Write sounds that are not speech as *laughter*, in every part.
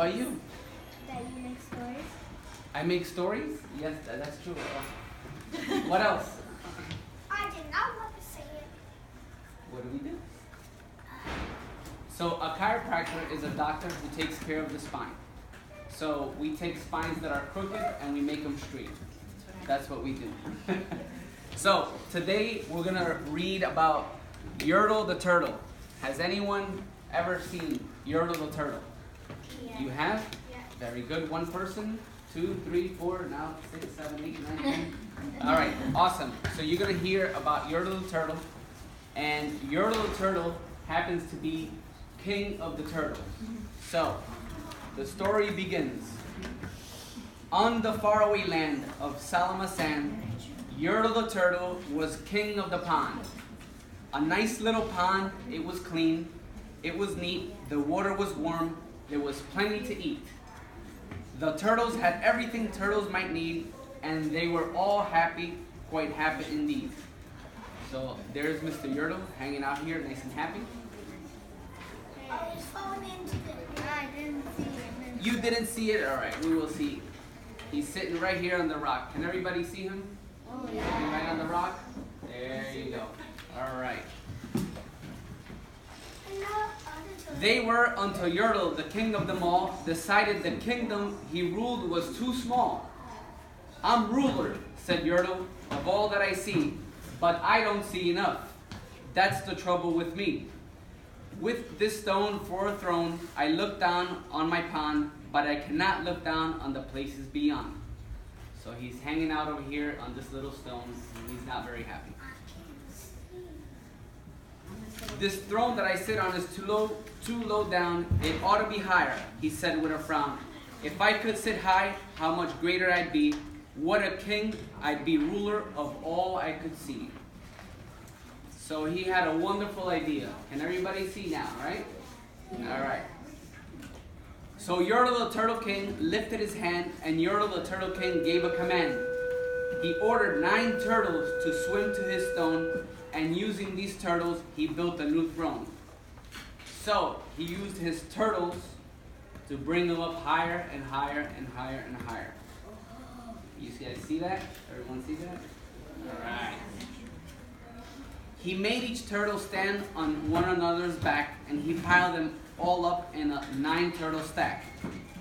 about you? That you make stories. I make stories? Yes, that- that's true. *laughs* What else? I did not want to say it. What do we do? So a chiropractor is a doctor who takes care of the spine. So we take spines that are crooked and we make them straight. That's what we do. *laughs* so today we're gonna read about Yertle the turtle. Has anyone ever seen Yertle the turtle? Yeah. You have? Yeah. Very good. One person, two, three, four, now six, seven, eight, nine, ten. *laughs* All right, awesome. So you're gonna hear about Yertle the turtle, and Yertle the turtle happens to be king of the turtles. Mm-hmm. So the story begins. On the faraway land of Sala-ma-Sond, Yertle the turtle was king of the pond. A nice little pond. It was clean. It was neat. The water was warm. There was plenty to eat. The turtles had everything turtles might need, and they were all happy, quite happy indeed. So there's Mr. Yertle hanging out here, nice and happy. I was falling into the. I didn't see it. You didn't see it? All right, we will see. He's sitting right here on the rock. Can everybody see him? Oh Sitting right on the rock? There you go. All right. And now other turtles. They were until Yertle, the king of them all, decided the kingdom he ruled was too small. I'm ruler, said Yertle, of all that I see, but I don't see enough. That's the trouble with me. With this stone for a throne, I look down on my pond, but I cannot look down on the places beyond. So he's hanging out over here on this little stone, and he's not very happy. This throne that I sit on is too low, too low down. It ought to be higher, he said with a frown. If I could sit high, how much greater I'd be. What a king, I'd be ruler of all I could see. So he had a wonderful idea. Can everybody see now, right? All right. So Yertle the Turtle King lifted his hand, and Yertle the Turtle King gave a command. He ordered nine turtles to swim to his stone, and using these turtles, he built a new throne. So he used his turtles to bring them up higher and higher and higher and higher. You guys see that? Everyone see that? All right. He made each turtle stand on one another's back, and he piled them all up in a nine turtle stack.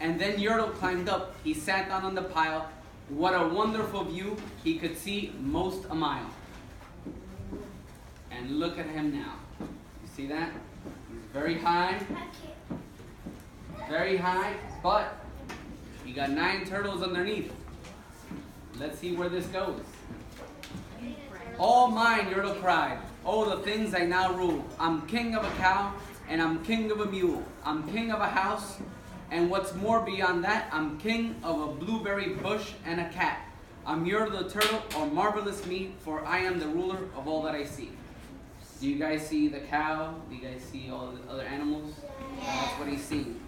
And then Yertle climbed up. He sat down on the pile. What a wonderful view! He could see most a mile. And look at him now. You see that? He's very high, very high, but you got nine turtles underneath. Let's see where this goes. All mine, Yertle cried. Oh, the things I now rule. I'm king of a cow, and I'm king of a mule. I'm king of a house, and what's more beyond that, I'm king of a blueberry bush and a cat. I'm Yertle the turtle, or marvelous me, for I am the ruler of all that I see. Do you guys see the cow? Do you guys see all the other animals? That's what he's seeing.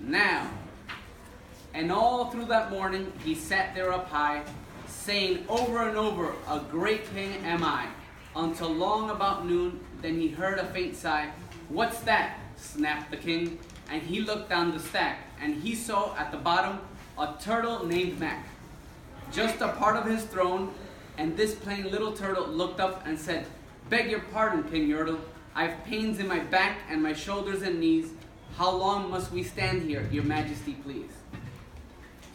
Now, and all through that morning he sat there up high, saying over and over, A great king am I. Until long about noon, then he heard a faint sigh. What's that? snapped the king, and he looked down the stack, and he saw at the bottom a turtle named Mac. Just a part of his throne, and this plain little turtle looked up and said, Beg your pardon, King Yertle. I've pains in my back and my shoulders and knees. How long must we stand here, your majesty, please?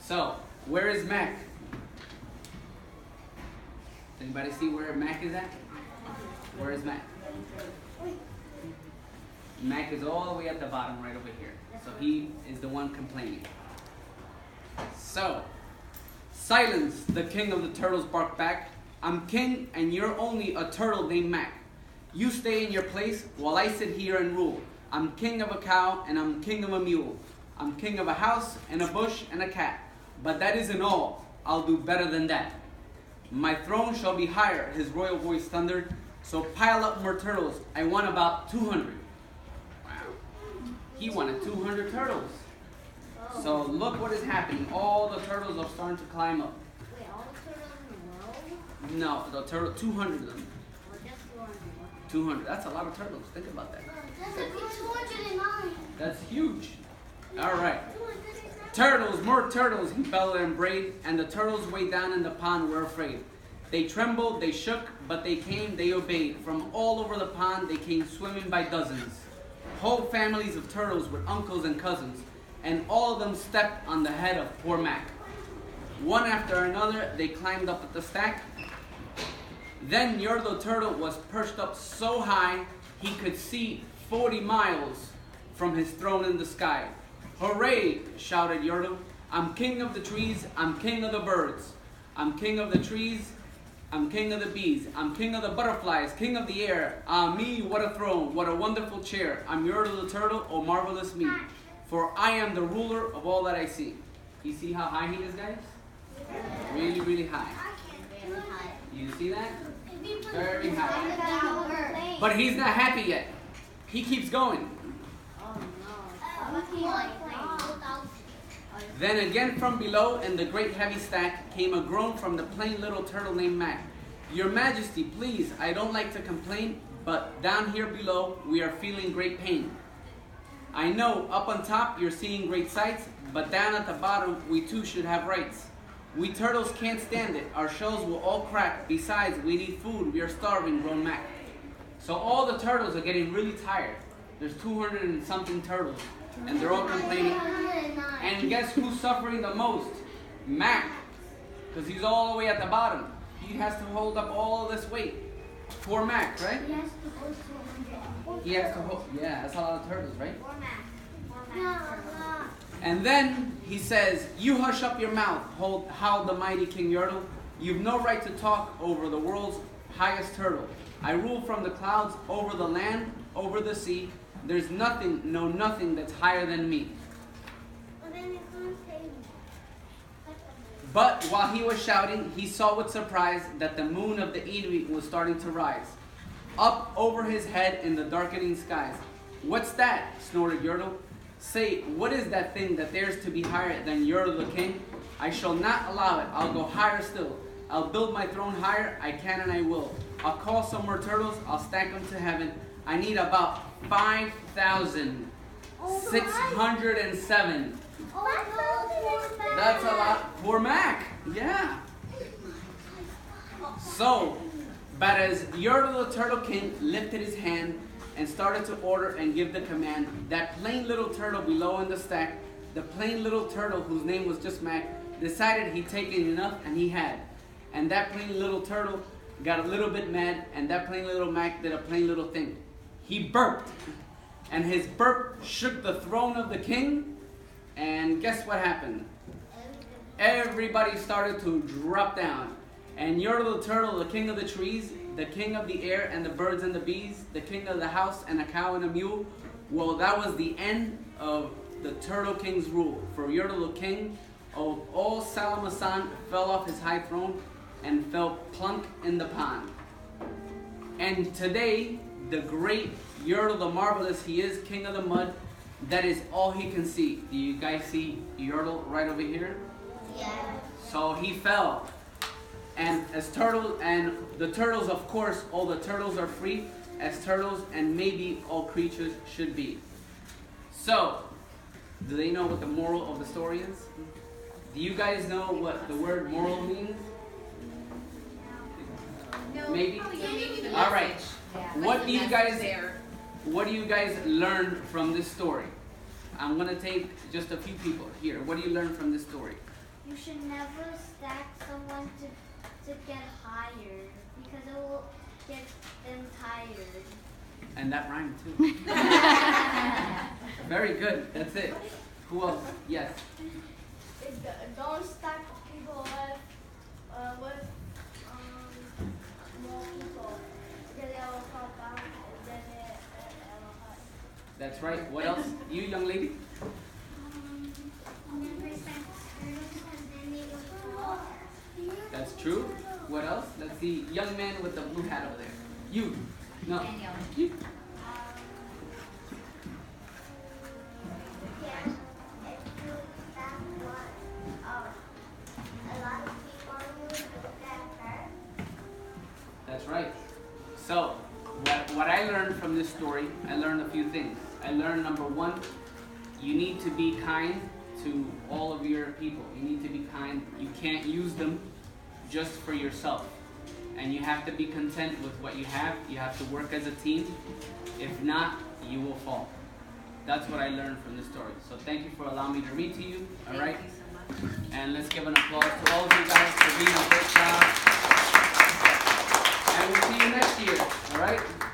So, where is Mac? Anybody see where Mac is at? Where is Mac? Mac is all the way at the bottom right over here. So he is the one complaining. So, silence, the king of the turtles barked back. I'm king and you're only a turtle named Mac. You stay in your place while I sit here and rule. I'm king of a cow and I'm king of a mule. I'm king of a house and a bush and a cat. But that isn't all. I'll do better than that. My throne shall be higher, his royal voice thundered. So pile up more turtles. I want about 200. Wow. He wanted 200 turtles. So look what is happening. All the turtles are starting to climb up. Wait, all the turtles in the world? No, the turtle, 200 of them. Or just one? 200. That's a lot of turtles. Think about that. That's a 209. That's huge. All right. Turtles, more turtles, he bellowed and brayed, and the turtles way down in the pond were afraid. They trembled, they shook, but they came, they obeyed. From all over the pond they came swimming by dozens. Whole families of turtles with uncles and cousins, and all of them stepped on the head of poor Mac. One after another, they climbed up at the stack. Then Yertle Turtle was perched up so high he could see 40 miles from his throne in the sky. Hooray! shouted Yertle. I'm king of the trees, I'm king of the birds. I'm king of the trees, I'm king of the bees. I'm king of the butterflies, king of the air. Ah, me, what a throne, what a wonderful chair. I'm Yertle the turtle, oh marvelous me. For I am the ruler of all that I see. You see how high he is, guys? Really, really high. You see that? Very high. But he's not happy yet. He keeps going. Then again from below in the great heavy stack came a groan from the plain little turtle named Mac. Your Majesty, please, I don't like to complain, but down here below we are feeling great pain. I know up on top you're seeing great sights, but down at the bottom we too should have rights. We turtles can't stand it. Our shells will all crack. Besides, we need food. We are starving, groaned Mac. So all the turtles are getting really tired. There's 200 and something turtles, and they're all complaining. And guess who's suffering the most? Mac, because he's all the way at the bottom. He has to hold up all this weight. Poor Mac, right? He has to hold. Yeah, that's a lot of turtles, right? And then he says, You hush up your mouth, hold, howled the mighty King Yertle. You've no right to talk over the world's highest turtle. I rule from the clouds, over the land, over the sea. There's nothing, no nothing that's higher than me. But while he was shouting, he saw with surprise that the moon of the evening was starting to rise. Up over his head in the darkening skies. What's that? snorted Yertle. Say, what is that thing that dares to be higher than Yertle the king? I shall not allow it. I'll go higher still. I'll build my throne higher. I can and I will. I'll call some more turtles. I'll stack them to heaven. I need about 5,607. That's a lot for Mac. Yeah. So, but as Yertle the Turtle King lifted his hand and started to order and give the command, that plain little turtle below in the stack, the plain little turtle whose name was just Mac, decided he'd taken enough and he had. And that plain little turtle got a little bit mad, and that plain little Mac did a plain little thing. He burped, and his burp shook the throne of the king, and guess what happened? Everybody started to drop down. And Yertle the turtle, the king of the trees, the king of the air and the birds and the bees, the king of the house and a cow and a mule, well, that was the end of the turtle king's rule. For Yertle the king of all Sala-ma-Sond fell off his high throne and fell plunk in the pond. And today, the great Yertle the marvelous, he is king of the mud. That is all he can see. Do you guys see Yertle right over here? Yeah. So he fell. And as turtles, and the turtles, of course, all the turtles are free, as turtles and maybe all creatures should be. So, do they know what the moral of the story is? Do you guys know what the word moral means? Maybe? All right. What do you guys what do you guys learn from this story? I'm gonna take just a few people here. What do you learn from this story? You should never stack someone to, to get higher because it will get them tired. And that rhymed too. *laughs* Very good. That's it. Who else? Yes. Don't stack people with, uh, with um, more people because they will fall down and then it, it, it will hurt. That's right. What else? You young lady? That's true. What else? Let's see. Young man with the blue hat over there. You. No. You. That's right. So, what, what I learned from this story, I learned a few things. I learned number one, you need to be kind to all of your people. You need to be kind. You can't use them just for yourself. And you have to be content with what you have. You have to work as a team. If not, you will fall. That's what I learned from this story. So thank you for allowing me to read to you. All right. So and let's give an applause to all of you guys for being a great job. And we'll see you next year. All right.